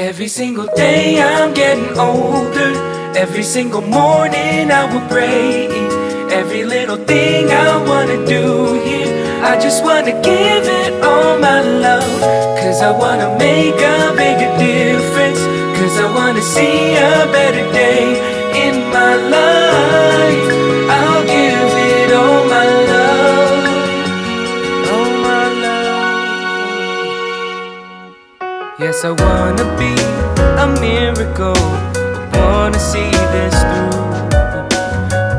Every single day I'm getting older. Every single morning I will pray. Every little thing I wanna do here. I just wanna give it all my love. Cause I wanna make a bigger difference. Cause I wanna see a better day Yes, I wanna be a miracle. Wanna see this through.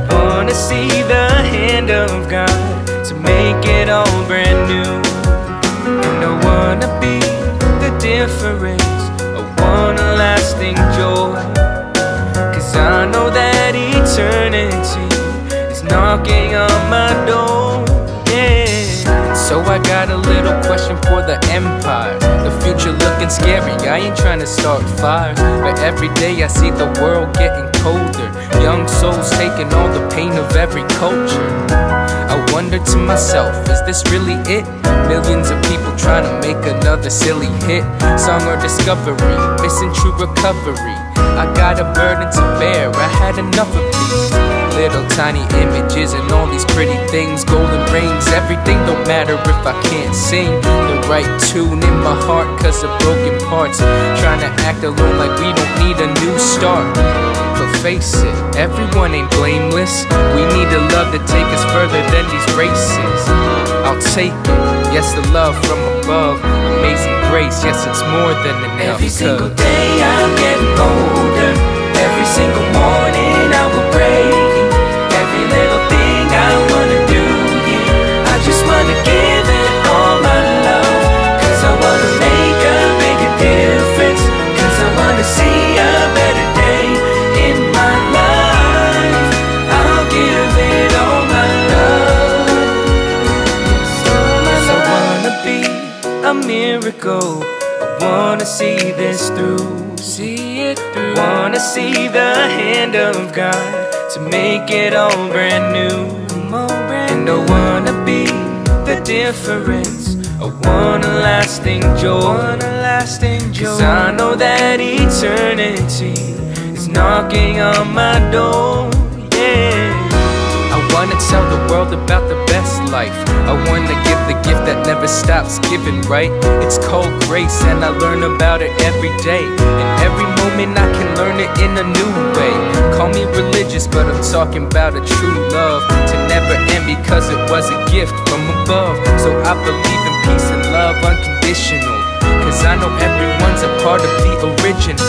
Wanna see the hand of God to make it all brand new. And I wanna be the difference. I want a lasting question for the empire. The future looking scary. I ain't trying to start fires. But every day I see the world getting colder. Young souls taking all the pain of every culture. I wonder to myself, is this really it? Millions of people trying to make another silly hit. Song or discovery, missing true recovery. I got a burden to bear, I had enough of these. Little tiny images and all these pretty things, golden rings. Everything don't matter if I can't sing the right tune in my heart, cause of broken parts. Trying to act alone like we don't need a new start. But face it, everyone ain't blameless. We need a love to take us further than these races. I'll take it, yes, the love from above. Amazing grace, yes, it's more than enough. Every single day I'm getting older. Every single morning miracle. I wanna see this through. See it through. Wanna see the hand of God to make it all brand new. And I wanna be the difference. I want a lasting joy. Wanna lasting joy. Cause I know that eternity is knocking on my door. Yeah. I wanna tell the world about the life. I wanna give the gift that never stops giving, right? It's called grace, and I learn about it every day. And every moment I can learn it in a new way. Call me religious, but I'm talking about a true love to never end because it was a gift from above. So I believe in peace and love unconditional. Cause I know everyone's a part of the original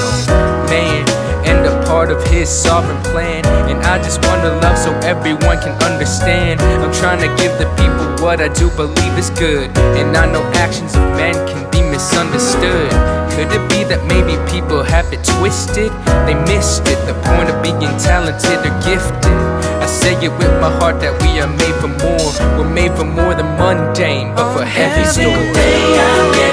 man and a part of his sovereign plan. And I just wanna love so everyone can understand. I'm trying to give the people what I do believe is good. And I know actions of men can be misunderstood. Could it be that maybe people have it twisted? They missed it, the point of being talented or gifted. I say it with my heart that we are made for more. We're made for more than mundane, but for heavy Every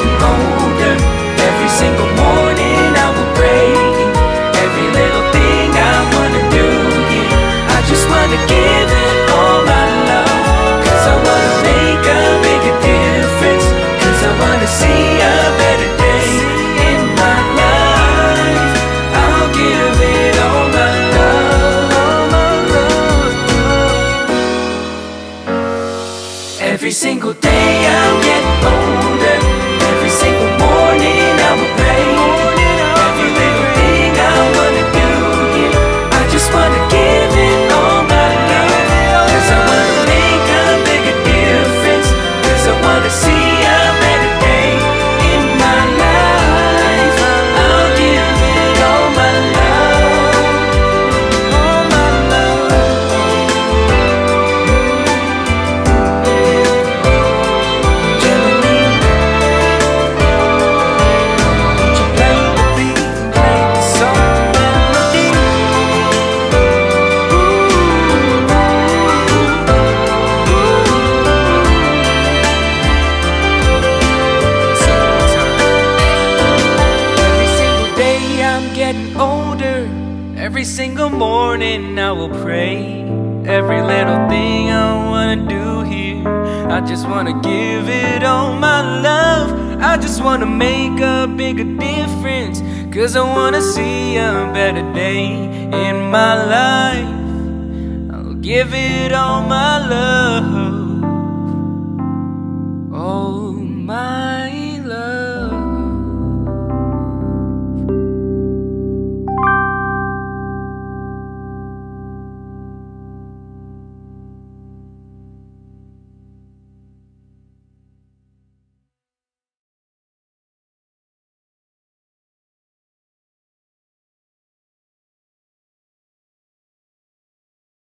single day getting older. Every single morning I will pray. Every little thing I wanna do here. I just wanna give it all my love. I just wanna make a bigger difference. Cause I wanna see a better day in my life. I'll give it all my love.